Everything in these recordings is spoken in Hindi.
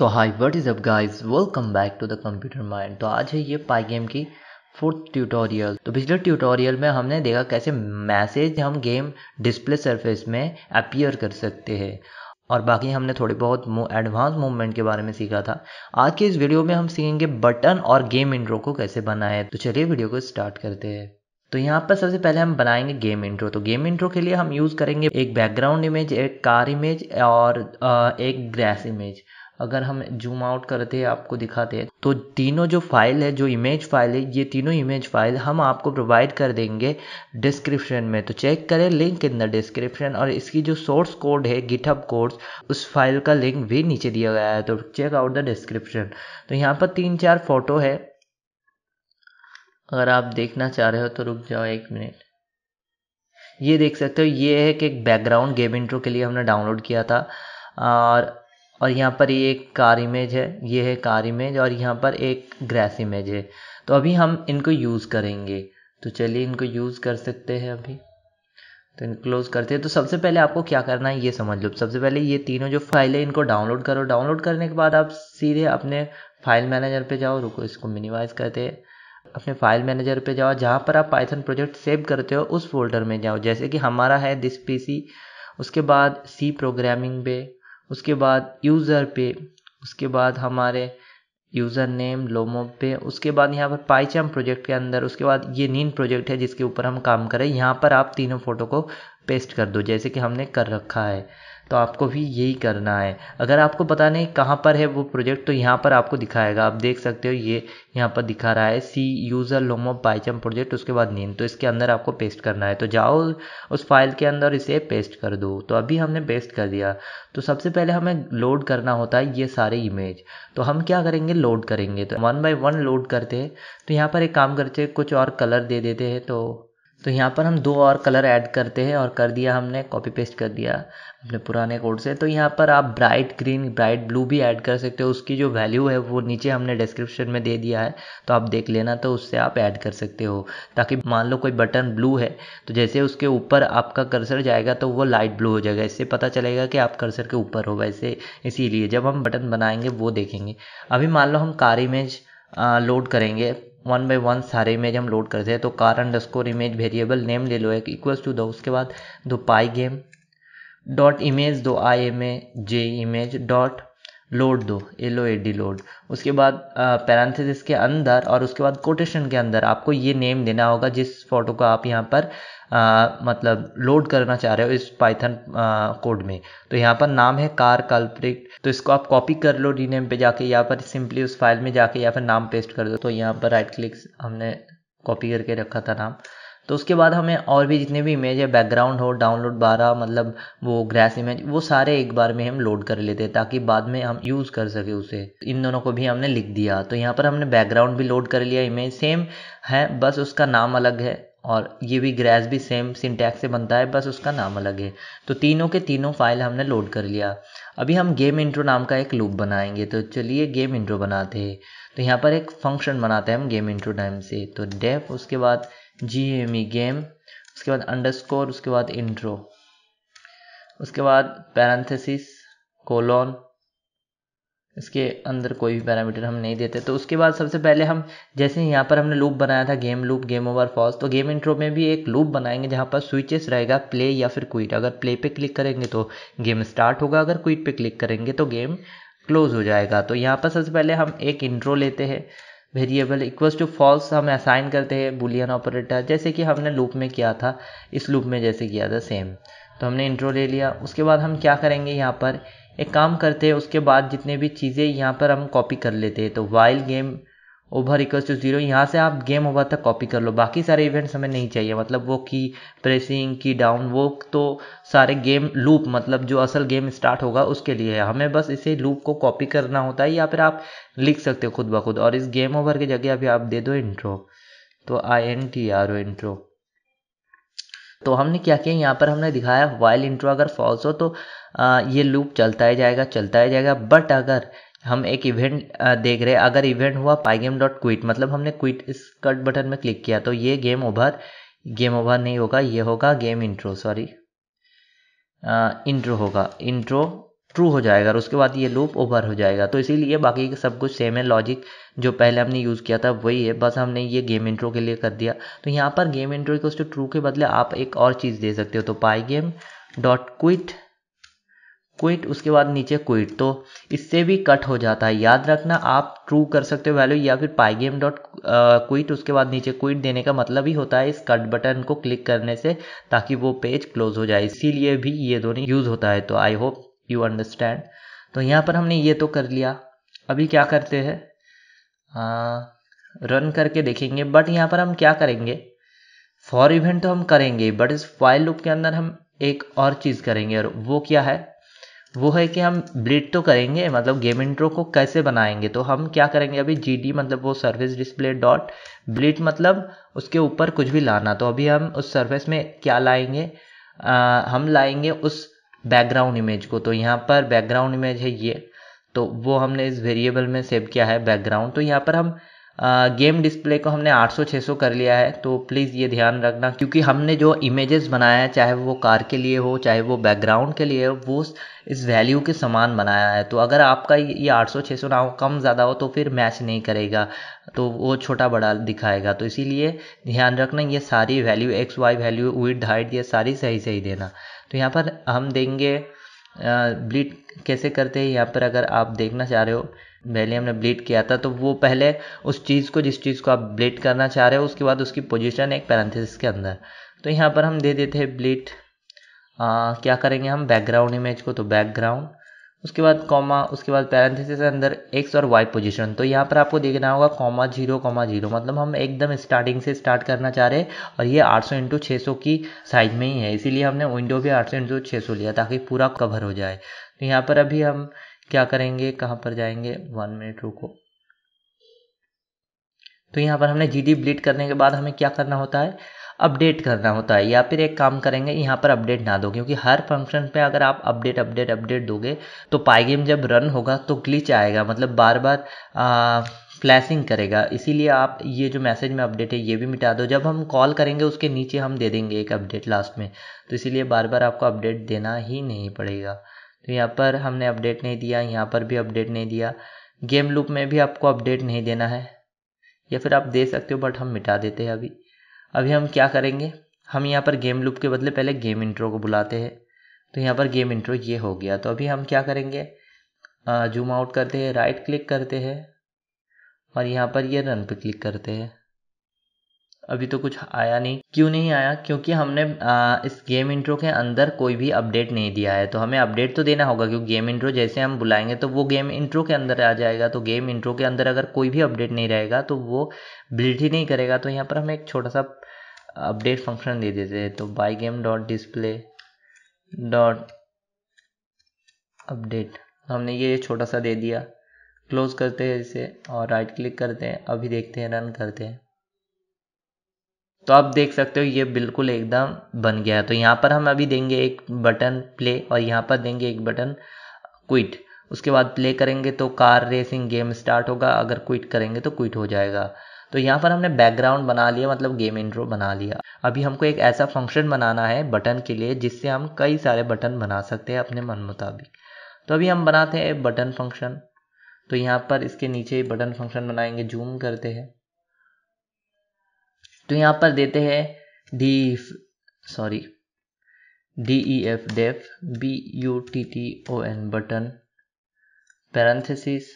So hi what is up guys welcome back to the computer mind तो आज है ये पाई गेम की फोर्थ ट्यूटोरियल तो पिछले ट्यूटोरियल में हमने देखा कैसे मैसेज हम गेम डिस्प्ले सरफेस में अपियर कर सकते हैं। और बाकी हमने थोड़ी बहुत एडवांस मूवमेंट के बारे में सीखा था। आज के इस वीडियो में हम सीखेंगे बटन और गेम इंट्रो को कैसे बनाए। तो चलिए वीडियो को स्टार्ट करते हैं। तो यहाँ पर सबसे पहले हम बनाएँगे गेम इंट्रो तो गेम इंट्रो के लिए हम यूज़ करेंगे एक बैकग्राउंड इमेज एक कार इमेज और एक ग्रास इमेज अगर हम जूम आउट करते हैं, आपको दिखाते हैं। तो तीनों जो फ़ाइल है, जो इमेज फ़ाइल है, ये तीनों इमेज फ़ाइल हम आपको प्रोवाइड कर देंगे डिस्क्रिप्शन में। तो चेक करें लिंक इन द डिस्क्रिप्शन और इसकी जो सोर्स कोड है गिटहब कोड्स उस फ़ाइल का लिंक भी नीचे दिया गया है। तो चेक आउट द डिस्क्रिप्शन तो यहाँ पर तीन चार फ़ोटो है। अगर आप देखना चाह रहे हो तो रुक जाओ एक मिनट ये देख सकते हो, ये है कि एक बैकग्राउंड गेम इंट्रो के लिए हमने डाउनलोड किया था। और और यहाँ पर ये एक कार इमेज है, ये है कार इमेज और यहाँ पर एक ग्रेस इमेज है। तो अभी हम इनको यूज़ करेंगे। तो चलिए इनको यूज़ कर सकते हैं अभी। तो इनको क्लोज करते हैं। तो सबसे पहले आपको क्या करना है ये समझ लो। सबसे पहले ये तीनों जो फ़ाइल है, इनको डाउनलोड करो। डाउनलोड करने के बाद आप सीधे अपने फ़ाइल मैनेजर पे जाओ। रुको, इसको मिनिमाइज करते हैं। अपने फ़ाइल मैनेजर पे जाओ। जहाँ पर आप पाइथन प्रोजेक्ट सेव करते हो, उस फोल्डर में जाओ। जैसे कि हमारा है दिस पीसी उसके बाद सी प्रोग्रामिंग पे। उसके बाद यूज़र पे, उसके बाद हमारे यूज़र नेम लोमो पे, उसके बाद यहाँ पर पाइचम प्रोजेक्ट के अंदर, उसके बाद ये नीन प्रोजेक्ट है जिसके ऊपर हम काम करें यहाँ पर आप तीनों फ़ोटो को पेस्ट कर दो, जैसे कि हमने कर रखा है। तो आपको भी यही करना है। अगर आपको पता नहीं कहाँ पर है वो प्रोजेक्ट तो यहाँ पर आपको दिखाएगा। आप देख सकते हो ये यहाँ पर दिखा रहा है सी यूज़र लोमो पाइचम प्रोजेक्ट उसके बाद नींद तो इसके अंदर आपको पेस्ट करना है। तो जाओ उस फ़ाइल के अंदर इसे पेस्ट कर दो। तो अभी हमने पेस्ट कर दिया। तो सबसे पहले हमें लोड करना होता है ये सारे इमेज तो हम क्या करेंगे? लोड करेंगे। तो वन बाई वन लोड करते हैं। तो यहाँ पर एक काम करते हैं, कुछ और कलर दे देते हैं। तो तो यहाँ पर हम दो और कलर ऐड करते हैं और कर दिया हमने कॉपी पेस्ट कर दिया अपने पुराने कोड से। तो यहाँ पर आप ब्राइट ग्रीन ब्राइट ब्लू भी ऐड कर सकते हो। उसकी जो वैल्यू है वो नीचे हमने डिस्क्रिप्शन में दे दिया है। तो आप देख लेना तो उससे आप ऐड कर सकते हो। ताकि मान लो कोई बटन ब्लू है तो जैसे उसके ऊपर आपका कर्सर जाएगा तो वो लाइट ब्लू हो जाएगा। इससे पता चलेगा कि आप कर्सर के ऊपर हो, वैसे इसीलिए जब हम बटन बनाएँगे, वो देखेंगे। अभी मान लो हम कार इमेज लोड करेंगे। वन बाई वन सारे इमेज हम लोड करते हैं तो car underscore image variable name ले लो, एक इक्वल्स टू दो, उसके बाद दो पाई गेम डॉट इमेज दो I M A J image dot load दो L O A D load उसके बाद पैरांथिस के अंदर और उसके बाद कोटेशन के अंदर आपको ये नेम देना होगा जिस फ़ोटो को आप यहाँ पर आ, मतलब लोड करना चाह रहे हो इस पाइथन कोड में. तो यहाँ पर नाम है कार कल्प्रिक तो इसको आप कॉपी कर लो डी नेम पे जाके या फिर सिंपली उस फ़ाइल में जाके या फिर नाम पेस्ट कर दो. तो यहाँ पर राइट क्लिक हमने कॉपी करके रखा था नाम. तो उसके बाद हमें और भी जितने भी इमेज है बैकग्राउंड हो डाउनलोड बारह मतलब वो ग्रास इमेज वो सारे एक बार में हम लोड कर लेते हैं ताकि बाद में हम यूज़ कर सके उसे। इन दोनों को भी हमने लिख दिया। तो यहाँ पर हमने बैकग्राउंड भी लोड कर लिया इमेज सेम है, बस उसका नाम अलग है और ये भी ग्रेस भी सेम सिंटैक्स से बनता है, बस उसका नाम अलग है। तो तीनों के तीनों फ़ाइल हमने लोड कर लिया। अभी हम गेम इंट्रो नाम का एक लूप बनाएँगे तो चलिए गेम इंट्रो बनाते हैं। तो यहाँ पर एक फ़ंक्शन बनाते हैं हम गेम इंट्रो टाइम से। तो डेफ उसके बाद जी एम ई गेम उसके बाद अंडरस्कोर उसके बाद इंट्रो उसके बाद पैरेंथेसिस कोलोन इसके अंदर कोई भी पैरामीटर हम नहीं देते। तो उसके बाद सबसे पहले हम, जैसे यहाँ पर हमने लूप बनाया था game loop game over false तो गेम इंट्रो में भी एक लूप बनाएँगे जहाँ पर स्विचेस रहेगा प्ले या फिर क्विट अगर प्ले पे क्लिक करेंगे तो गेम स्टार्ट होगा, अगर क्विट पे क्लिक करेंगे तो गेम क्लोज हो जाएगा। तो यहाँ पर सबसे पहले हम एक इंट्रो लेते हैं। वेरिएबल इक्वल्स टू फॉल्स हम असाइन करते हैं बुलियन ऑपरेटर जैसे कि हमने लूप में किया था, इस लूप में जैसे किया था सेम तो हमने इंट्रो ले लिया, उसके बाद हम क्या करेंगे यहाँ पर? एक काम करते हैं, उसके बाद जितने भी चीज़ें यहाँ पर हम कॉपी कर लेते हैं तो while game over equals to zero यहाँ से आप गेम ओवर तक कॉपी कर लो। बाकी सारे इवेंट्स हमें नहीं चाहिए मतलब वो की प्रेसिंग की डाउन वो तो सारे गेम लूप मतलब जो असल गेम स्टार्ट होगा उसके लिए है। हमें बस इसे लूप को कॉपी करना होता है या फिर आप लिख सकते हो खुद ब खुद। और इस गेम ओवर की जगह अभी आप दे दो इंट्रो तो I N T R O intro तो हमने क्या किया? यहाँ पर हमने दिखाया वाइल इंट्रो अगर फॉल्स हो तो आ, ये लूप चलता ही जाएगा चलता ही जाएगा। बट अगर हम एक इवेंट देख रहे हैं। अगर इवेंट हुआ पाई गेम डॉट क्विट मतलब हमने क्विट इस कट बटन में क्लिक किया तो ये गेम ओवर गेम ओवर नहीं होगा, ये होगा गेम इंट्रो सॉरी इंट्रो होगा। इंट्रो ट्रू हो जाएगा, और उसके बाद ये लूप ओवर हो जाएगा। तो इसीलिए बाकी सब कुछ सेम है लॉजिक जो पहले हमने यूज़ किया था, वही है। बस हमने ये गेम इंट्रो के लिए कर दिया। तो यहाँ पर गेम इंट्रो के को ट्रू के बदले आप एक और चीज़ दे सकते हो तो पाई गेम डॉट क्विट क्विट उसके बाद नीचे क्विट तो इससे भी कट हो जाता है। याद रखना, आप ट्रू कर सकते हो वैल्यू या फिर पाई गेम डॉट क्विट उसके बाद नीचे क्विट देने का मतलब ही होता है इस कट बटन को क्लिक करने से, ताकि वो पेज क्लोज हो जाए। इसीलिए भी ये दोनों यूज़ होता है। तो आई होप यू अंडरस्टैंड तो यहाँ पर हमने ये तो कर लिया। अभी क्या करते हैं? रन करके देखेंगे। बट यहाँ पर हम क्या करेंगे? फॉर इवेंट तो हम करेंगे बट इस फ़ाइल लूप के अंदर हम एक और चीज़ करेंगे। और वो क्या है? वो है कि हम ब्लिड तो करेंगे मतलब गेम इंट्रो को कैसे बनाएँगे? तो हम क्या करेंगे? अभी जी डी मतलब वो सर्विस डिस्प्ले डॉट ब्लिड मतलब उसके ऊपर कुछ भी लाना। तो अभी हम उस सर्विस में क्या लाएँगे? आ, हम लाएँगे उस बैकग्राउंड इमेज को। तो यहाँ पर बैकग्राउंड इमेज है ये। तो वो हमने इस वेरिएबल में सेव किया है बैकग्राउंड तो यहाँ पर हम गेम डिस्प्ले को हमने 800 600 कर लिया है तो प्लीज़ ये ध्यान रखना, क्योंकि हमने जो इमेजेस बनाया है, चाहे वो कार के लिए हो, चाहे वो बैकग्राउंड के लिए हो, वो इस वैल्यू के समान बनाया है। तो अगर आपका ये 800 600 ना हो, कम ज़्यादा हो तो फिर मैच नहीं करेगा तो वो छोटा बड़ा दिखाएगा। तो इसीलिए ध्यान रखना, ये सारी value X Y value width height ये सारी सही सही देना। तो यहाँ पर हम देंगे ब्लीड कैसे करते हैं, यहाँ पर अगर आप देखना चाह रहे हो पहले हमने ब्लीड किया था तो वो पहले उस चीज़ को, जिस चीज़ को आप ब्लीड करना चाह रहे हो, उसके बाद उसकी पोजीशन एक पैरेंथिस के अंदर। तो यहाँ पर हम दे देते हैं ब्लीड क्या करेंगे हम? बैकग्राउंड इमेज को तो बैकग्राउंड उसके बाद कॉमा उसके बाद पैरेंथिस के अंदर एक्स और वाई पोजीशन तो यहाँ पर आपको देखना होगा कॉमा ज़ीरो कॉमा ज़ीरो मतलब हम एकदम स्टार्टिंग से स्टार्ट करना चाह रहे हैं, और ये 800 सौ इंटू छः सौ की साइज़ में ही है। इसीलिए हमने विंडो भी 800 सौ इंटू छः लिया, ताकि पूरा कवर हो जाए। तो यहाँ पर अभी हम क्या करेंगे, कहाँ पर जाएँगे वन मिनट रुको। तो यहाँ पर हमने जी डी ब्लीड करने के बाद हमें क्या करना होता है? अपडेट करना होता है, या फिर एक काम करेंगे, यहाँ पर अपडेट ना दो, क्योंकि हर फ़ंक्शन पे अगर आप अपडेट अपडेट अपडेट दोगे तो पाई गेम जब रन होगा तो ग्लिच आएगा मतलब बार बार फ्लैशिंग करेगा। इसीलिए आप ये जो मैसेज में अपडेट है, ये भी मिटा दो। जब हम कॉल करेंगे, उसके नीचे हम दे देंगे एक अपडेट लास्ट में। तो इसीलिए बार बार आपको अपडेट देना ही नहीं पड़ेगा। तो यहाँ पर हमने अपडेट नहीं दिया, यहाँ पर भी अपडेट नहीं दिया। गेम लूप में भी आपको अपडेट नहीं देना है। या फिर आप दे सकते हो बट हम मिटा देते हैं अभी। अभी हम क्या करेंगे? हम यहाँ पर गेम लूप के बदले पहले गेम इंट्रो को बुलाते हैं। तो यहाँ पर गेम इंट्रो ये हो गया। तो अभी हम क्या करेंगे? जूम आउट करते हैं राइट क्लिक करते हैं। और यहाँ पर ये रन पे क्लिक करते हैं। अभी तो कुछ आया नहीं। क्यों नहीं आया? क्योंकि हमने आ, इस गेम इंट्रो के अंदर कोई भी अपडेट नहीं दिया है। तो हमें अपडेट तो देना होगा क्योंकि गेम इंट्रो जैसे हम बुलाएँगे तो वो गेम इंट्रो के अंदर आ जाएगा। तो गेम इंट्रो के अंदर अगर कोई भी अपडेट नहीं रहेगा तो वो बिल्ड ही नहीं करेगा। तो यहाँ पर हम एक छोटा सा अपडेट फ़ंक्शन दे देते हैं। तो Pygame dot display dot update हमने ये छोटा सा दे दिया। क्लोज करते हैं इसे और राइट क्लिक करते हैं। अभी देखते हैं रन करते हैं। तो आप देख सकते हो ये बिल्कुल एकदम बन गया तो यहाँ पर हम अभी देंगे एक बटन प्ले और यहाँ पर देंगे एक बटन क्विट उसके बाद प्ले करेंगे तो कार रेसिंग गेम स्टार्ट होगा। अगर क्विट करेंगे तो क्विट हो जाएगा। तो यहाँ पर हमने बैकग्राउंड बना लिया मतलब गेम इंट्रो बना लिया। अभी हमको एक ऐसा फ़ंक्शन बनाना है बटन के लिए, जिससे हम कई सारे बटन बना सकते हैं अपने मन मुताबिक। तो अभी हम बनाते हैं बटन फ़ंक्शन तो यहाँ पर इसके नीचे बटन फ़ंक्शन बनाएँगे जूम करते हैं। तो यहाँ पर देते हैं D sorry D E F def B U T T O N button parenthesis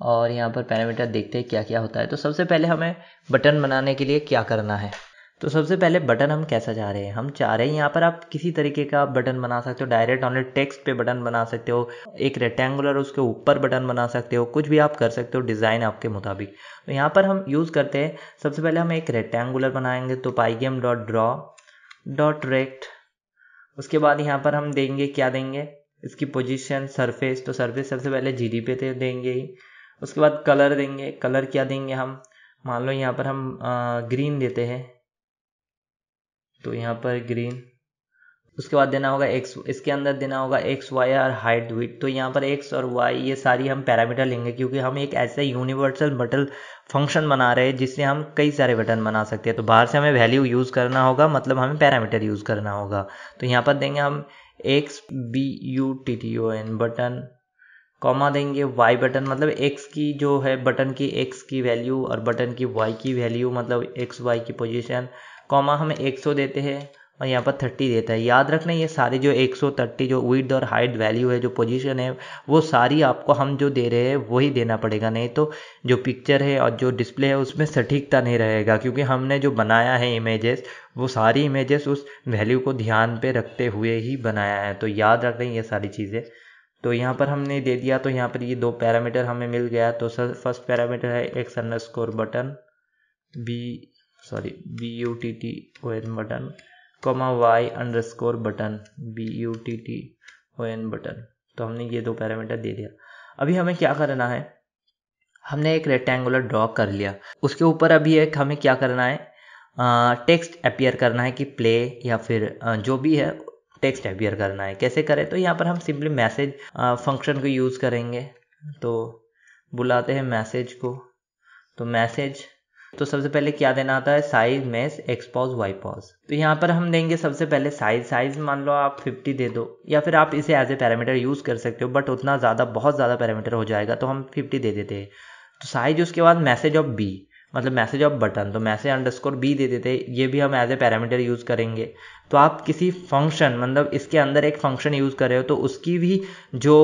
और यहाँ पर पैरामीटर देखते हैं क्या क्या होता है। तो सबसे पहले हमें बटन बनाने के लिए क्या करना है? तो सबसे पहले बटन हम कैसा चाह रहे हैं? हम चाह रहे हैं यहाँ पर आप किसी तरीके का बटन बना सकते हो, डायरेक्ट ऑनली टेक्स्ट पे बटन बना सकते हो, एक रेक्टेंगुलर उसके ऊपर बटन बना सकते हो, कुछ भी आप कर सकते हो डिज़ाइन आपके मुताबिक। तो यहाँ पर हम यूज़ करते हैं, सबसे पहले हम एक रेक्टेंगुलर बनाएँगे तो Pygame dot draw dot rect उसके बाद यहाँ पर हम देंगे, क्या देंगे? इसकी पोजिशन सरफेस तो सरफेस सबसे पहले जी डी पे तो देंगे ही। उसके बाद कलर देंगे कलर क्या देंगे हम? मान लो यहाँ पर हम ग्रीन देते हैं। तो यहाँ पर ग्रीन उसके बाद देना होगा एक्स इसके अंदर देना होगा एक्स वाई और हाइट विथ तो यहाँ पर एक्स और वाई ये सारी हम पैरामीटर लेंगे क्योंकि हम एक ऐसा यूनिवर्सल बटन फ़ंक्शन बना रहे हैं जिससे हम कई सारे बटन बना सकते हैं। तो बाहर से हमें वैल्यू यूज़ करना होगा मतलब हमें पैरामीटर यूज़ करना होगा। तो यहाँ पर देंगे हम X B U T T O N button comma देंगे वाई बटन मतलब एक्स की जो है बटन की एक्स की वैल्यू और बटन की वाई की वैल्यू मतलब एक्स वाई की पोजीशन कॉमा हम एक सौ देते हैं और यहाँ पर थर्टी देता है। याद रखना ये सारी जो एक सौ, थर्टी जो विड और हाइट वैल्यू है, जो पोजीशन है, वो सारी आपको हम जो दे रहे हैं वही देना पड़ेगा। नहीं तो जो पिक्चर है और जो डिस्प्ले है, उसमें सटीकता नहीं रहेगा, क्योंकि हमने जो बनाया है इमेजेस वो सारी इमेजेस उस वैल्यू को ध्यान पे रखते हुए ही बनाया है। तो याद रख रहे हैं ये सारी चीज़ें। तो यहाँ पर हमने दे दिया तो यहाँ पर ये दो पैरामीटर हमें मिल गया। तो सर फ़र्स्ट पैरामीटर है X underscore button B sorry B U T T O N button comma Y underscore button B U T T O N button तो हमने ये दो पैरामीटर दे दिया। अभी हमें क्या करना है? हमने एक रेक्टेंगुलर ड्रॉ कर लिया। उसके ऊपर अभी एक हमें क्या करना है? टेक्स्ट अपियर करना है कि प्ले या फिर जो भी है टेक्स्ट अपियर करना है। कैसे करें? तो यहाँ पर हम सिंपली मैसेज फ़ंक्शन को यूज़ करेंगे। तो बुलाते हैं मैसेज को। तो मैसेज तो सबसे पहले क्या देना आता है? Size mess x pos Y pos तो यहाँ पर हम देंगे सबसे पहले साइज़ साइज़ मान लो आप 50 दे दो, या फिर आप इसे एज ए पैरामीटर यूज़ कर सकते हो बट उतना ज़्यादा, बहुत ज़्यादा पैरामीटर हो जाएगा तो हम 50 दे देते हैं. तो साइज़ उसके बाद मैसेज ऑफ़ बी मतलब मैसेज ऑफ़ बटन तो मैसेज अंडरस्कोर बी दे देते ये भी हम एज ए पैरामीटर यूज़ करेंगे. तो आप किसी फ़ंक्शन मतलब इसके अंदर एक फ़ंक्शन यूज़ कर रहे हो तो उसकी भी जो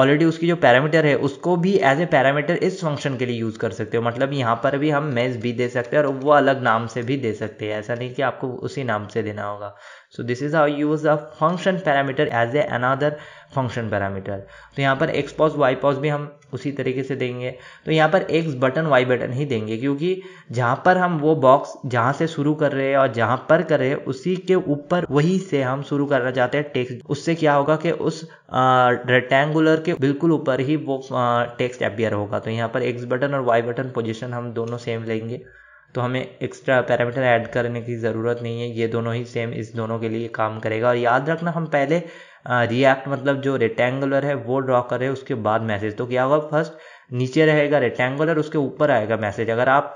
ऑलरेडी उसकी जो पैरामीटर है, उसको भी एज ए पैरामीटर इस फ़ंक्शन के लिए यूज़ कर सकते हो। मतलब यहाँ पर भी हम मेज भी दे सकते हैं और वो अलग नाम से भी दे सकते हैं। ऐसा नहीं कि आपको उसी नाम से देना होगा। So this is how use a function parameter as a another function parameter तो यहाँ पर एक्स पॉज वाई पॉज भी हम उसी तरीके से देंगे। तो यहाँ पर एक्स बटन वाई बटन ही देंगे, क्योंकि जहाँ पर हम वो बॉक्स जहाँ से शुरू कर रहे हैं और जहाँ पर कर रहे हैं, उसी के ऊपर वही से हम शुरू करना चाहते हैं टेक्स्ट उससे क्या होगा कि उस रेक्टेंगुलर के बिल्कुल ऊपर ही वो टेक्स्ट अपियर होगा। तो यहाँ पर एक्स बटन और वाई बटन पोजिशन हम दोनों सेम लेंगे। तो हमें एक्स्ट्रा पैरामीटर ऐड करने की ज़रूरत नहीं है। ये दोनों ही सेम इस दोनों के लिए काम करेगा। और याद रखना, हम पहले रिएक्ट मतलब जो रेक्टेंगुलर है, वो ड्रॉ करें, उसके बाद मैसेज तो क्या होगा? फ़र्स्ट नीचे रहेगा रेक्टेंगुलर उसके ऊपर आएगा मैसेज अगर आप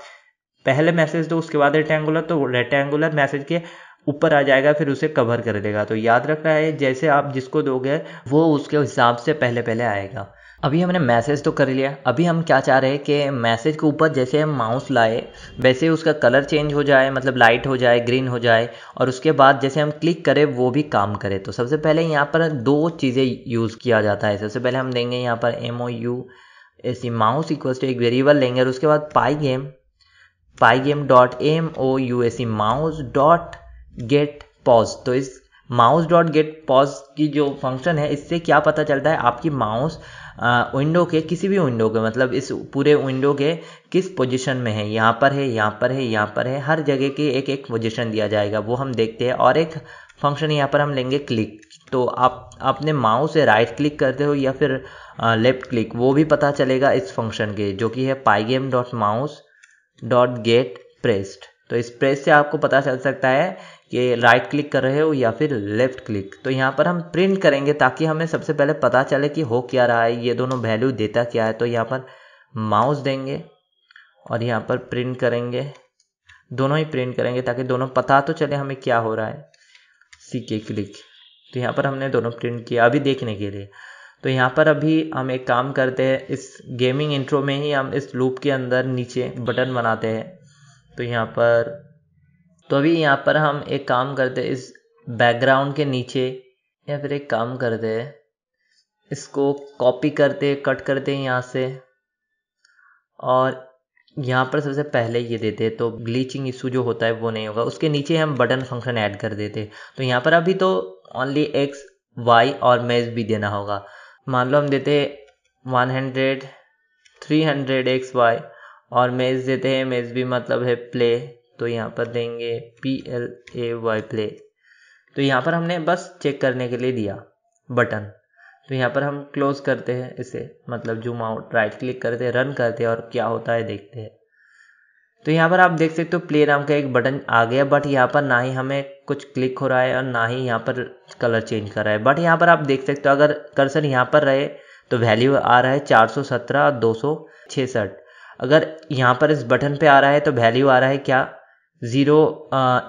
पहले मैसेज दो, उसके बाद रेक्टेंगुलर तो रेक्टेंगुलर मैसेज के ऊपर आ जाएगा, फिर उसे कवर कर देगा। तो याद रखना है, जैसे आप जिसको दोगे, वो उसके हिसाब से पहले पहले आएगा। अभी हमने मैसेज तो कर लिया। अभी हम क्या चाह रहे हैं कि मैसेज के ऊपर जैसे हम माउस लाए, वैसे उसका कलर चेंज हो जाए मतलब लाइट हो जाए, ग्रीन हो जाए, और उसके बाद जैसे हम क्लिक करें, वो भी काम करे। तो सबसे पहले यहाँ पर दो चीज़ें यूज़ किया जाता है। सबसे पहले हम देंगे यहाँ पर M O U S E mouse equals to एक वेरिएबल लेंगे, और उसके बाद Pygame Pygame dot M O U S E mouse dot get pos तो इस माउस डॉट गेट पॉज की जो फ़ंक्शन है, इससे क्या पता चलता है, आपकी माउस विंडो के, किसी भी विंडो के मतलब इस पूरे विंडो के किस पोजीशन में है? यहाँ पर है, यहाँ पर है, यहाँ पर है, हर जगह की एक एक पोजीशन दिया जाएगा, वो हम देखते हैं और एक फ़ंक्शन यहाँ पर हम लेंगे क्लिक तो आप अपने माउस से राइट क्लिक करते हो या फिर लेफ़्ट क्लिक वो भी पता चलेगा इस फ़ंक्शन के, जो कि है Pygame dot mouse dot get pressed तो इस प्रेस से आपको पता चल सकता है कि राइट क्लिक कर रहे हो या फिर लेफ़्ट क्लिक तो यहाँ पर हम प्रिंट करेंगे ताकि हमें सबसे पहले पता चले कि हो क्या रहा है, ये दोनों वैल्यू देता क्या है। तो यहाँ पर माउस देंगे और यहाँ पर प्रिंट करेंगे। दोनों ही प्रिंट करेंगे ताकि दोनों पता तो चले हमें क्या हो रहा है। सी के क्लिक तो यहाँ पर हमने दोनों प्रिंट किया अभी देखने के लिए। तो यहाँ पर अभी हम एक काम करते हैं, इस गेमिंग इंट्रो में ही हम इस लूप के अंदर नीचे बटन बनाते हैं। तो यहाँ पर तो अभी यहाँ पर हम एक काम करते हैं, इस बैकग्राउंड के नीचे या फिर एक काम करते हैं, इसको कॉपी करते कट करते हैं यहाँ से। और यहाँ पर सबसे पहले ये देते तो ग्लीचिंग इशू जो होता है वो नहीं होगा। उसके नीचे हम बटन फ़ंक्शन ऐड कर देते तो यहाँ पर अभी तो ओनली एक्स वाई और मेज भी देना होगा। मान लो हम देते one hundred three hundred X Y और मेज देते हैं। मेज भी मतलब है प्ले तो यहाँ पर देंगे P L A Y play तो यहाँ पर हमने बस चेक करने के लिए दिया बटन तो यहाँ पर हम क्लोज करते हैं इसे मतलब जूम आउट राइट क्लिक करते हैं रन करते हैं और क्या होता है देखते हैं। तो यहाँ पर आप देख सकते हो तो प्ले नाम का एक बटन आ गया बट यहाँ पर ना ही हमें कुछ क्लिक हो रहा है और ना ही यहाँ पर कलर चेंज कर रहा है। बट यहाँ पर आप देख सकते हो तो अगर कर्सर यहाँ पर रहे तो वैल्यू आ रहा है चार सौ सत्रह, दो सौ छिसठ अगर यहाँ पर इस बटन पे आ रहा है तो वैल्यू आ रहा है क्या? ज़ीरो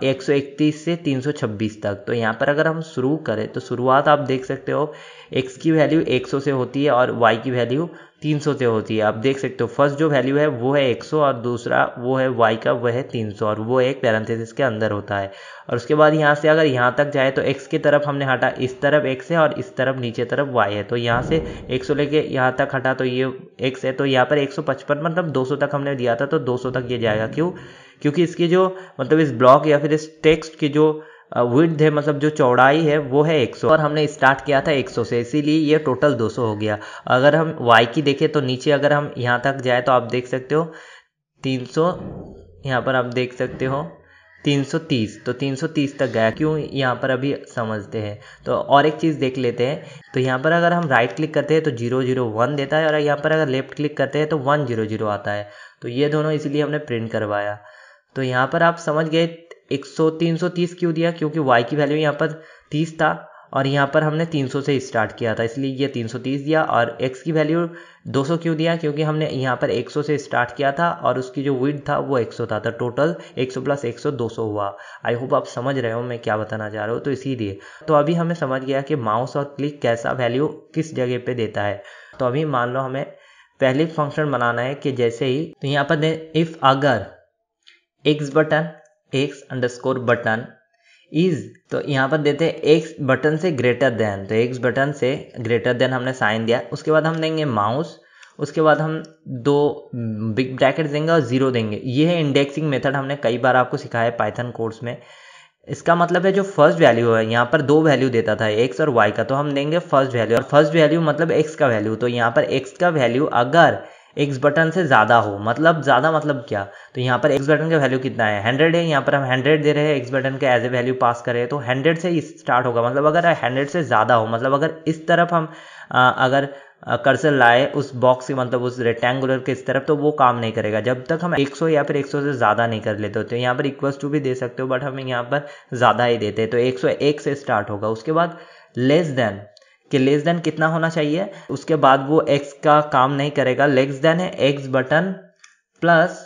एक सौ इकतीस से तीन सौ छब्बीस तक। तो यहाँ पर अगर हम शुरू करें तो शुरुआत आप देख सकते हो एक्स की वैल्यू 100 से होती है और वाई की वैल्यू 300 से होती है। आप देख सकते हो फ़र्स्ट जो वैल्यू है, वो है 100 और दूसरा वो है वाई का वह है 300 और वो एक पैरेंथेसिस के अंदर होता है। और उसके बाद यहाँ से अगर यहाँ तक जाए तो एक्स की तरफ़ हमने हटा, इस तरफ़ एक्स है और इस तरफ़ नीचे तरफ़ वाई है। तो यहाँ से 100 लेके यहाँ तक हटा तो ये एक्स है। तो यहाँ पर 155 मतलब 200 तक हमने दिया था तो 200 तक ये जाएगा। क्यों? क्योंकि इसकी जो मतलब इस ब्लॉक या फिर इस टेक्स्ट की जो विड्थ है मतलब जो चौड़ाई है, वो है 100 और हमने स्टार्ट किया था 100 से इसीलिए ये टोटल 200 हो गया। अगर हम वाई की देखें तो नीचे अगर हम यहाँ तक जाए तो आप देख सकते हो 300 यहाँ पर आप देख सकते हो 330 तो 330 तक गया, क्यों यहाँ पर अभी समझते हैं? तो और एक चीज़ देख लेते हैं। तो यहाँ पर अगर हम राइट क्लिक करते हैं तो ज़ीरो ज़ीरो वन देता है, और यहाँ पर अगर लेफ़्ट क्लिक करते हैं तो वन ज़ीरो ज़ीरो आता है। तो ये दोनों इसीलिए हमने प्रिंट करवाया। तो यहाँ पर आप समझ गए 100 330 क्यों दिया? क्योंकि y की वैल्यू यहाँ पर 30 था और यहाँ पर हमने 300 से स्टार्ट किया था, इसलिए ये 330 दिया और x की वैल्यू 200 क्यों दिया? क्योंकि हमने यहाँ पर 100 से स्टार्ट किया था और उसकी जो विड था वो 100 था तो टोटल 100 प्लस 100 200 हुआ। आई होप आप समझ रहे हो मैं क्या बताना चाह रहा हूँ तो इसीलिए। तो अभी हमें समझ गया कि माउस और क्लिक कैसा वैल्यू किस जगह पे देता है। तो अभी मान लो हमें पहले फ़ंक्शन बनाना है कि जैसे ही तो यहाँ पर इफ़ अगर X button X underscore button is तो यहाँ पर देते हैं एक्स बटन से ग्रेटर देन तो एक्स बटन से ग्रेटर देन हमने साइन दिया। उसके बाद हम देंगे माउस उसके बाद हम दो बिग ब्रैकेट देंगे और ज़ीरो देंगे। ये है इंडेक्सिंग मेथड हमने कई बार आपको सिखाया है पाइथन कोर्स में। इसका मतलब है जो फ़र्स्ट वैल्यू है, यहाँ पर दो वैल्यू देता था एक्स और वाई का तो हम देंगे फ़र्स्ट वैल्यू और फ़र्स्ट वैल्यू मतलब एक्स का वैल्यू तो यहाँ पर एक्स का वैल्यू अगर एक्स बटन से ज़्यादा हो। मतलब ज़्यादा मतलब क्या? तो यहाँ पर एक्स बटन का वैल्यू कितना है? हंड्रेड है। यहाँ पर हम हंड्रेड दे रहे हैं एक्स बटन के एज ए वैल्यू पास करें तो हंड्रेड से स्टार्ट होगा। मतलब अगर हंड्रेड से ज़्यादा हो मतलब अगर इस तरफ़ हम आ, अगर कर्सर लाए उस बॉक्स के मतलब उस रेक्टेंगुलर के इस तरफ़ तो वो काम नहीं करेगा। जब तक हम 100 या फिर 100 से ज़्यादा नहीं कर लेते होते यहाँ पर इक्वल्स टू भी दे सकते हो बट हम यहाँ पर ज़्यादा ही देते हैं। तो 101 से स्टार्ट होगा। उसके बाद लेस देन कि लेस देन कितना होना चाहिए, उसके बाद वो एक्स का काम नहीं करेगा। लेस देन है एक्स बटन प्लस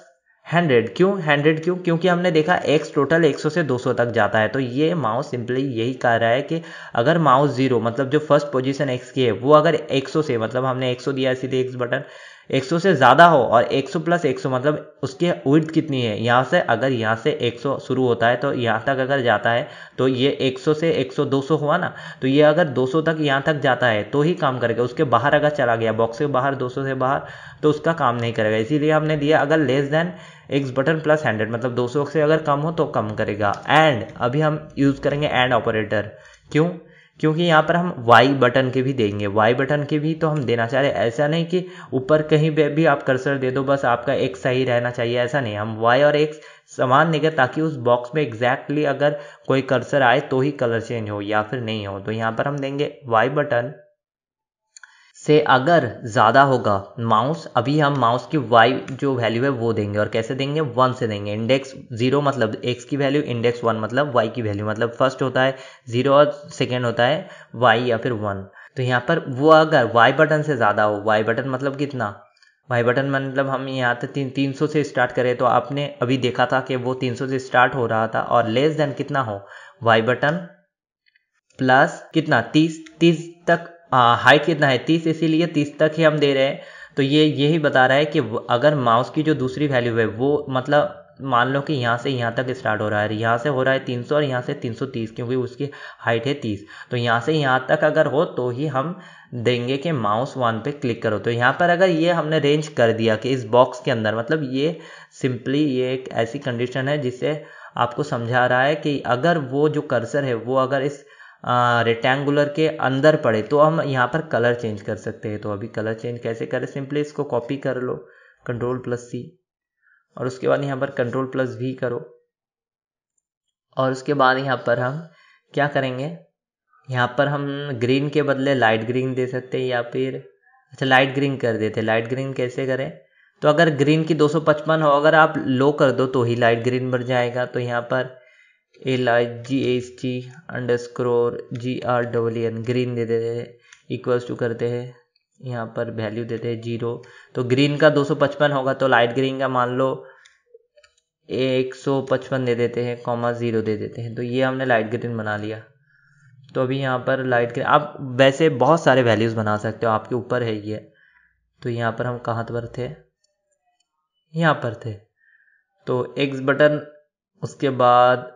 हंड्रेड क्यों? हंड्रेड क्यों? क्योंकि हमने देखा एक्स टोटल 100 से 200 तक जाता है। तो ये माउस सिंपली यही कह रहा है कि अगर माउस ज़ीरो मतलब जो फ़र्स्ट पोजिशन एक्स की है, वो अगर 100 से मतलब हमने 100 दिया सीधे एक्स बटन 100 से ज़्यादा हो और 100 प्लस 100 मतलब उसकी विड्थ कितनी है? यहाँ से अगर यहाँ से 100 शुरू होता है तो यहाँ तक अगर जाता है तो ये 100 से 100 200 हुआ ना तो ये अगर 200 तक यहाँ तक जाता है तो ही काम करेगा। उसके बाहर अगर चला गया बॉक्स के बाहर 200 से बाहर तो उसका काम नहीं करेगा। इसीलिए हमने दिया अगर less than X button plus hundred मतलब 200 से अगर कम हो तो कम करेगा। एंड अभी हम यूज़ करेंगे एंड ऑपरेटर क्यों? क्योंकि यहाँ पर हम वाई बटन के भी देंगे। वाई बटन के भी तो हम देना चाह रहे हैं। ऐसा नहीं कि ऊपर कहीं पे भी आप कर्सर दे दो, बस आपका एक सही रहना चाहिए। ऐसा नहीं। हम वाई और एक्स समान देंगे ताकि उस बॉक्स में एग्जैक्टली अगर कोई कर्सर आए तो ही कलर चेंज हो या फिर नहीं हो। तो यहाँ पर हम देंगे वाई बटन। से अगर ज़्यादा होगा माउस अभी हम माउस की वाई जो वैल्यू है वो देंगे और कैसे देंगे? वन से देंगे। इंडेक्स ज़ीरो मतलब एक्स की वैल्यू इंडेक्स वन मतलब वाई की वैल्यू मतलब फ़र्स्ट होता है ज़ीरो और सेकेंड होता है वाई या फिर वन तो यहाँ पर वो अगर वाई बटन से ज़्यादा हो वाई बटन मतलब कितना? वाई बटन मतलब हम यहाँ तक तीन तीन सौ से स्टार्ट करें तो आपने अभी देखा था कि वो तीन सौ से स्टार्ट हो रहा था और लेस देन कितना हो? वाई बटन प्लस कितना? तीस तीस तक हाइट कितना है? तीस, इसीलिए तीस तक ही हम दे रहे हैं। तो ये यही बता रहा है कि अगर माउस की जो दूसरी वैल्यू है, वो मतलब मान लो कि यहाँ से यहाँ तक स्टार्ट हो रहा है यहाँ से हो रहा है 300 और यहाँ से 330 क्योंकि उसकी हाइट है 30 तो यहाँ से यहाँ तक अगर हो तो ही हम देंगे कि माउस वन पे क्लिक करो। तो यहाँ पर अगर ये हमने रेंज कर दिया कि इस बॉक्स के अंदर मतलब ये सिंपली ये एक ऐसी कंडीशन है जिससे आपको समझा रहा है कि अगर वो जो कर्सर है, वो अगर इस रेक्टेंगुलर के अंदर पड़े तो हम यहाँ पर कलर चेंज कर सकते हैं। तो अभी कलर चेंज कैसे करें? सिंपली इसको कॉपी कर लो कंट्रोल प्लस सी और उसके बाद यहाँ पर कंट्रोल प्लस भी करो। और उसके बाद यहाँ पर हम क्या करेंगे? यहाँ पर हम ग्रीन के बदले लाइट ग्रीन दे सकते हैं, या फिर अच्छा लाइट ग्रीन कर देते लाइट ग्रीन कैसे करें? तो अगर ग्रीन की 255 हो, अगर आप लो कर दो तो ही लाइट ग्रीन बढ़ जाएगा। तो यहाँ पर L I G H T underscore G R double N green दे देते हैं इक्वल्स टू करते हैं, यहाँ पर वैल्यू देते हैं ज़ीरो तो ग्रीन का 255 होगा तो लाइट ग्रीन का मान लो एक सौ पचपन दे देते हैं कॉमा ज़ीरो दे देते हैं। तो ये हमने लाइट ग्रीन बना लिया। तो अभी यहाँ पर लाइट ग्रीन आप वैसे बहुत सारे वैल्यूज़ बना सकते हो, आपके ऊपर है ये। तो यहाँ पर हम कहाँ पर थे? यहाँ पर थे। तो एक्स बटन उसके बाद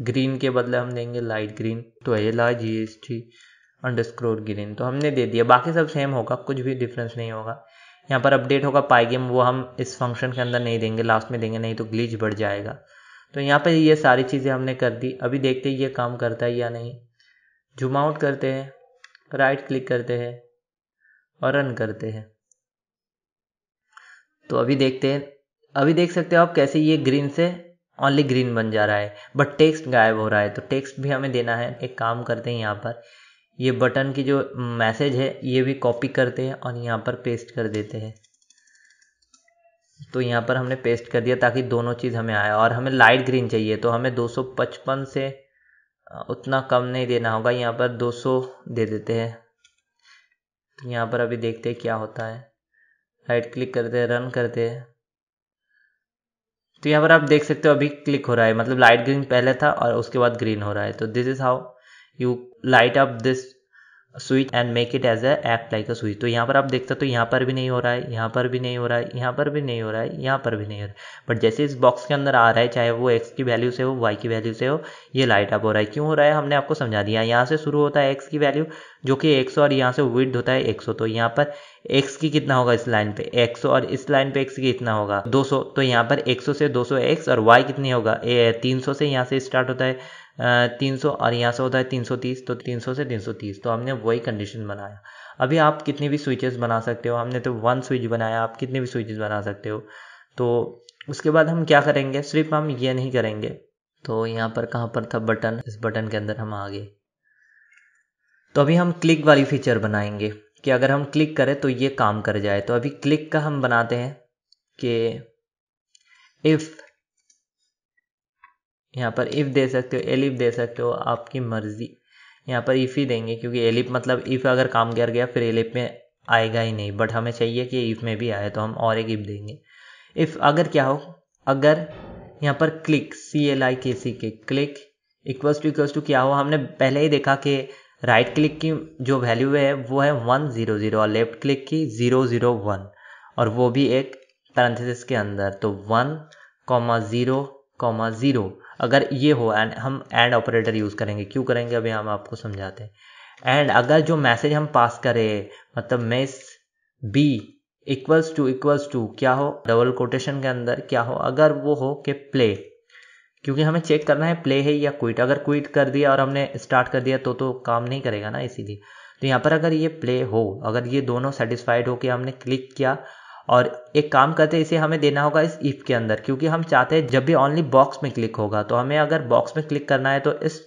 ग्रीन के बदले हम देंगे लाइट ग्रीन तो ये ला G S T under green तो हमने दे दिया। बाकी सब सेम होगा, कुछ भी डिफरेंस नहीं होगा। यहाँ पर अपडेट होगा पाई गेम, वो हम इस फ़ंक्शन के अंदर नहीं देंगे लास्ट में देंगे, नहीं तो ग्लीच बढ़ जाएगा। तो यहाँ पर ये सारी चीज़ें हमने कर दी। अभी देखते हैं ये काम करता है या नहीं। जूम आउट करते हैं राइट क्लिक करते हैं और रन करते हैं। तो अभी देखते हैं, अभी देख सकते हो आप कैसे ये ग्रीन से ओनली ग्रीन बन जा रहा है। बट टेक्स्ट गायब हो रहा है तो टेक्स्ट भी हमें देना है। एक काम करते हैं यहाँ पर। ये बटन की जो मैसेज है, ये भी कॉपी करते हैं और यहाँ पर पेस्ट कर देते हैं। तो यहाँ पर हमने पेस्ट कर दिया ताकि दोनों चीज़ हमें आए। और हमें लाइट ग्रीन चाहिए तो हमें 255 से उतना कम नहीं देना होगा। यहाँ पर 200 दे देते हैं। तो यहाँ पर अभी देखते हैं क्या होता है। राइट क्लिक करते हैं रन करते हैं। तो यहाँ पर आप देख सकते हो अभी क्लिक हो रहा है। मतलब लाइट ग्रीन पहले था और उसके बाद ग्रीन हो रहा है। तो this is how you light up this switch and make it as a act like a switch तो यहाँ पर आप देखते हो तो यहाँ पर भी नहीं हो रहा है यहाँ पर भी नहीं हो रहा है यहाँ पर भी नहीं हो रहा है यहाँ पर भी नहीं हो रहा है। बट जैसे इस बॉक्स के अंदर आ रहा है चाहे वो एक्स की वैल्यू से हो वाई की वैल्यू से हो ये लाइट अप हो रहा है। क्यों हो रहा है? हमने आपको समझा दिया। यहाँ से शुरू होता है एक्स की वैल्यू जो कि एक सौ और यहाँ से विड होता है एक सौ तो यहाँ पर एक्स की कितना होगा इस लाइन पे? एक सौ और इस लाइन पे एक्स की कितना होगा? 200 तो यहाँ पर 100 से 200 एक्स और वाई कितनी होगा? ए, 300 से यहाँ से स्टार्ट होता है। तीन सौ और यहाँ से होता है तीन सौ तीस तो तीन सौ से तीन सौ तीस तो हमने वही कंडीशन बनाया। अभी आप कितनी भी स्विचेस बना सकते हो, हमने तो वन स्विच बनाया, आप कितने भी स्विचेस बना सकते हो। तो उसके बाद हम क्या करेंगे, सिर्फ़ हम ये नहीं करेंगे। तो यहाँ पर कहाँ पर था बटन इस बटन के अंदर हम आ गए तो अभी हम क्लिक वाली फीचर बनाएँगे, कि अगर हम क्लिक करें तो ये काम कर जाए। तो अभी क्लिक का हम बनाते हैं कि इफ़ यहाँ पर इफ़ दे सकते हो एलिफ दे सकते हो, आपकी मर्ज़ी। यहाँ पर इफ़ ही देंगे, क्योंकि एलिफ मतलब इफ़ अगर काम कर गया, फिर एलिफ में आएगा ही नहीं। बट हमें चाहिए कि इफ़ में भी आए तो हम और एक इफ़ देंगे। इफ़ अगर क्या हो, अगर यहाँ पर क्लिक सी एल आई के C K click equals to equals to क्या हो, हमने पहले ही देखा कि राइट क्लिक की जो वैल्यू है, वो है वन ज़ीरो ज़ीरो और लेफ़्ट क्लिक की ज़ीरो ज़ीरो वन और वो भी एक पैरेंथेसिस के अंदर। तो one comma zero comma zero अगर ये हो एंड हम एंड ऑपरेटर यूज़ करेंगे, क्यों करेंगे, अभी हम आपको समझाते हैं। एंड अगर जो मैसेज हम पास करें मतलब mess B equals to equals to क्या हो? डबल कोटेशन के अंदर क्या हो? अगर वो हो कि प्ले क्योंकि हमें चेक करना है प्ले है या क्विट अगर क्विट कर दिया और हमने स्टार्ट कर दिया तो तो काम नहीं करेगा ना इसीलिए। तो यहाँ पर अगर ये प्ले हो, अगर ये दोनों सेटिस्फाइड हो कि हमने क्लिक किया और एक काम करते हैं, इसे हमें देना होगा इस इफ़ के अंदर, क्योंकि हम चाहते हैं जब भी ओनली बॉक्स में क्लिक होगा तो हमें अगर बॉक्स में क्लिक करना है तो इस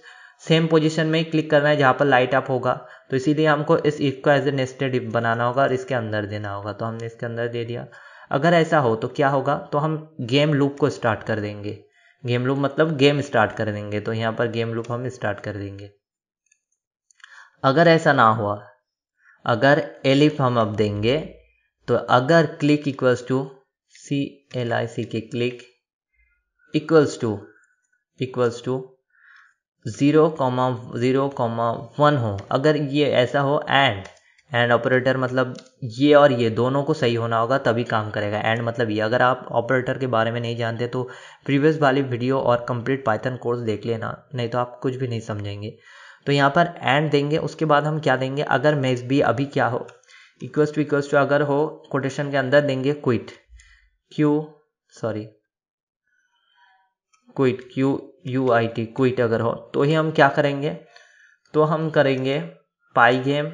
सेम पोजीशन में ही क्लिक करना है, जहाँ पर लाइट अप होगा। तो इसीलिए हमको इस इफ़ को एज ए नेस्टेड इफ़ बनाना होगा और इसके अंदर देना होगा। तो हमने इसके अंदर दे दिया। अगर ऐसा हो तो क्या होगा? तो हम गेम लूप को स्टार्ट कर देंगे। गेम लूप मतलब गेम स्टार्ट कर देंगे तो यहाँ पर गेम लूप हम स्टार्ट कर देंगे। अगर ऐसा ना हुआ, अगर एलिफ हम अब देंगे तो अगर click equals to C L I C K click equals to equals to zero comma zero comma one हो। अगर ये ऐसा हो एंड एंड ऑपरेटर मतलब ये और ये दोनों को सही होना होगा, तभी काम करेगा। एंड मतलब ये, अगर आप ऑपरेटर के बारे में नहीं जानते तो प्रीवियस वाली वीडियो और कंप्लीट पाइथन कोर्स देख लेना, नहीं तो आप कुछ भी नहीं समझेंगे। तो यहाँ पर एंड देंगे, उसके बाद हम क्या देंगे? अगर मेज बी अभी क्या हो इक्वल्स टू इक्वल्स टू अगर हो कोटेशन के अंदर देंगे quit Q sorry quit Q U I T quit अगर हो तो ही हम क्या करेंगे? तो हम करेंगे pygame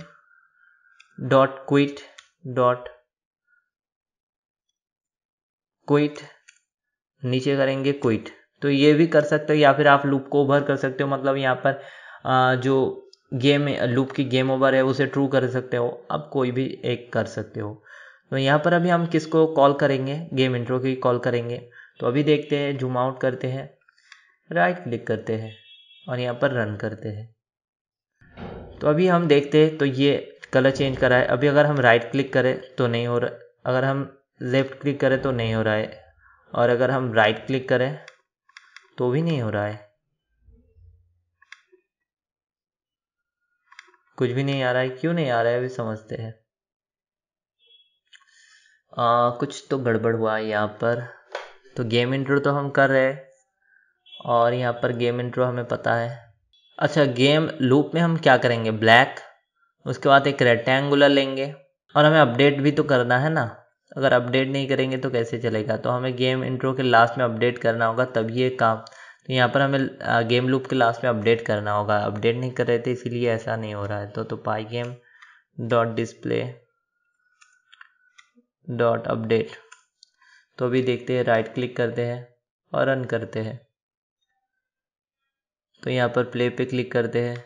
dot quit dot quit नीचे करेंगे क्विट तो ये भी कर सकते हो या फिर आप लूप को ओवर कर सकते हो मतलब यहाँ पर जो गेम, लूप की गेम ओवर है, उसे ट्रू कर सकते हो। अब कोई भी एक कर सकते हो। तो यहाँ पर अभी हम किसको कॉल करेंगे? गेम इंट्रो की कॉल करेंगे। तो अभी देखते हैं जूम आउट करते हैं राइट क्लिक करते हैं और यहाँ पर रन करते हैं। तो अभी हम देखते हैं तो ये कलर चेंज करा है। अभी अगर हम राइट क्लिक करें तो नहीं हो रहा। अगर हम लेफ़्ट क्लिक करें तो नहीं हो रहा है। और अगर हम राइट क्लिक करें तो भी नहीं हो रहा है। कुछ भी नहीं आ रहा है क्यों नहीं आ रहा है अभी समझते हैं। आ, कुछ तो गड़बड़ हुआ है यहाँ पर। तो गेम इंट्रो तो हम कर रहे हैं और यहाँ पर गेम इंट्रो हमें पता है। अच्छा गेम लूप में हम क्या करेंगे? ब्लैक उसके बाद एक रेक्टेंगुलर लेंगे। और हमें अपडेट भी तो करना है ना। अगर अपडेट नहीं करेंगे तो कैसे चलेगा? तो हमें गेम इंट्रो के लास्ट में अपडेट करना होगा तभी ये काम। यहाँ पर हमें गेम लूप के लास्ट में अपडेट करना होगा। अपडेट नहीं कर रहे थे, इसीलिए ऐसा नहीं हो रहा है। तो तो pygame dot display dot update तो अभी देखते हैं राइट क्लिक करते हैं और रन करते हैं। तो यहाँ पर प्ले पे क्लिक करते हैं।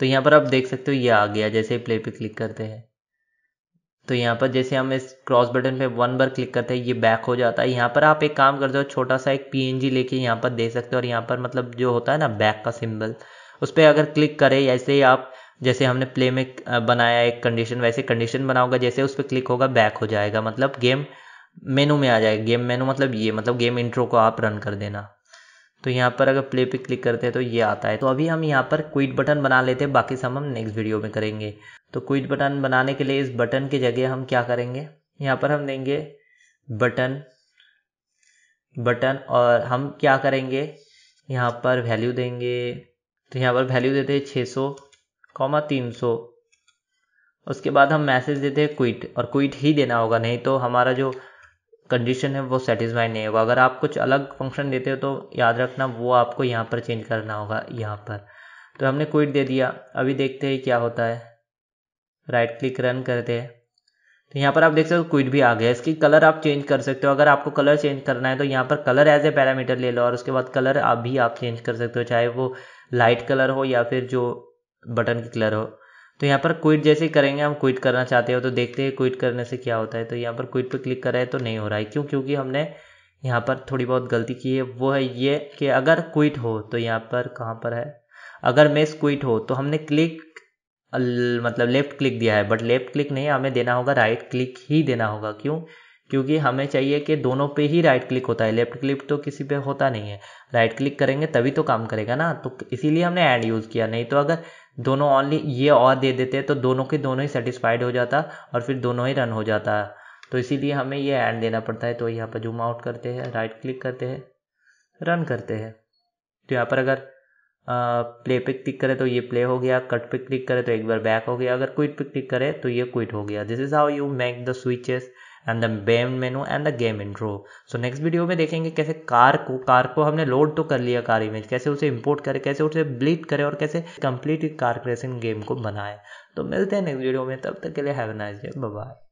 तो यहाँ पर आप देख सकते हो, ये आ गया, जैसे ही प्ले पे क्लिक करते हैं। तो यहाँ पर जैसे हम इस क्रॉस बटन पे वन बार क्लिक करते हैं, ये बैक हो जाता है। यहाँ पर आप एक काम करते हो, छोटा सा एक पीएनजी लेके यहाँ पर दे सकते हो और यहाँ पर मतलब जो होता है ना बैक का सिंबल उस पर अगर क्लिक करें, ऐसे ही आप जैसे हमने प्ले में बनाया एक कंडीशन वैसे कंडीशन बनाओगे जैसे उस पर क्लिक होगा बैक हो जाएगा। मतलब गेम मेनू में आ जाएगा। गेम मेनू मतलब ये मतलब गेम इंट्रो को आप रन कर देना। तो यहाँ पर अगर प्ले पे क्लिक करते हैं तो ये आता है। तो अभी हम यहाँ पर क्विट बटन बना लेते हैं, बाकी सब हम नेक्स्ट वीडियो में करेंगे। तो क्विट बटन बनाने के लिए इस बटन की जगह हम क्या करेंगे? यहाँ पर हम देंगे बटन बटन और हम क्या करेंगे? यहाँ पर वैल्यू देंगे। तो यहाँ पर वैल्यू देते हैं छः सौ तीन सौ। उसके बाद हम मैसेज देते हैं क्विट और क्विट ही देना होगा, नहीं तो हमारा जो कंडीशन है, वो सेटिस्फाई नहीं होगा अगर आप कुछ अलग फ़ंक्शन देते हो तो याद रखना, वो आपको यहाँ पर चेंज करना होगा, यहाँ पर। तो हमने क्विट दे दिया। अभी देखते हैं क्या होता है। राइट क्लिक रन करते हैं। तो यहाँ पर आप देख सकते हो क्विट भी आ गया। इसकी कलर आप चेंज कर सकते हो। अगर आपको कलर चेंज करना है तो यहाँ पर कलर एज ए पैरामीटर ले लो और उसके बाद कलर आप भी आप चेंज कर सकते हो, चाहे वो लाइट कलर हो या फिर जो बटन की कलर हो। तो यहाँ पर क्विट जैसे ही करेंगे, हम क्विट करना चाहते हो तो देखते हैं क्विट करने से क्या होता है। तो यहाँ पर क्विट पर क्लिक कर है तो नहीं हो रहा है। क्यों? क्योंकि हमने यहाँ पर थोड़ी बहुत गलती की है। वो है ये कि अगर क्विट हो तो यहाँ पर कहाँ पर है? अगर मेस क्विट हो तो हमने क्लिक मतलब लेफ़्ट क्लिक दिया है। बट लेफ़्ट क्लिक नहीं, हमें देना होगा राइट क्लिक ही देना होगा। क्यों? क्योंकि हमें चाहिए कि दोनों पे ही राइट क्लिक होता है। लेफ़्ट क्लिक तो किसी पे होता नहीं है। राइट क्लिक करेंगे तभी तो काम करेगा ना। तो इसीलिए हमने एंड यूज़ किया। नहीं तो अगर दोनों ओनली ये और दे देते तो दोनों के दोनों ही सेटिस्फाइड हो जाता और फिर दोनों ही रन हो जाता। तो इसीलिए हमें ये एंड देना पड़ता है। तो यहाँ पर जूम आउट करते हैं राइट क्लिक करते हैं रन करते हैं। तो यहाँ पर अगर प्ले पे क्लिक करें तो ये प्ले हो गया। कट पे क्लिक करें तो एक बार बैक हो गया। अगर क्विट पे क्लिक करें तो ये क्विट हो गया। This is how you make the switches and the main menu and the game intro so next video में देखेंगे कैसे कार को कार को हमने लोड तो कर लिया कार इमेज कैसे उसे इंपोर्ट करें, कैसे उसे ब्लीट करें और कैसे कंप्लीट कार क्रेसिंग गेम को बनाए। तो मिलते हैं नेक्स्ट वीडियो में, तब तक के लिए हैव नाइस डे बाय